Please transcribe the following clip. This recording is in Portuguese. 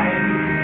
Pai.